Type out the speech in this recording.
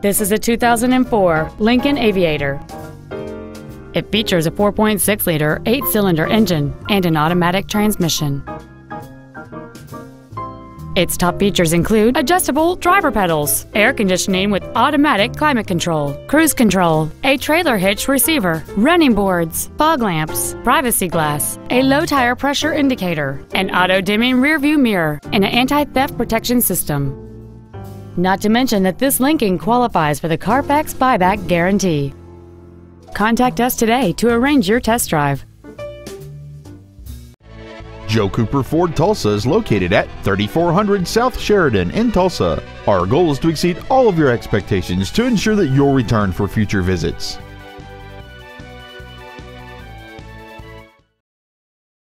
This is a 2004 Lincoln Aviator. It features a 4.6-liter eight-cylinder engine and an automatic transmission. Its top features include adjustable driver pedals, air conditioning with automatic climate control, cruise control, a trailer hitch receiver, running boards, fog lamps, privacy glass, a low tire pressure indicator, an auto-dimming rearview mirror, and an anti-theft protection system. Not to mention that this Lincoln qualifies for the Carfax buyback guarantee. Contact us today to arrange your test drive. Joe Cooper Ford Tulsa is located at 3400 South Sheridan in Tulsa. Our goal is to exceed all of your expectations to ensure that you'll return for future visits.